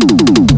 Ooh.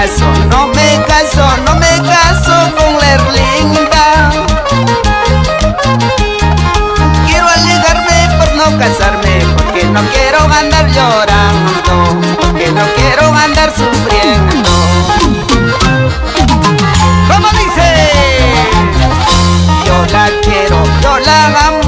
caso, no me caso, no me caso con la Erlinda. Quiero alejarme por no casarme, porque no quiero andar llorando, porque no quiero andar sufriendo. ¿Cómo dice? Yo la quiero, yo la amo.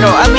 0.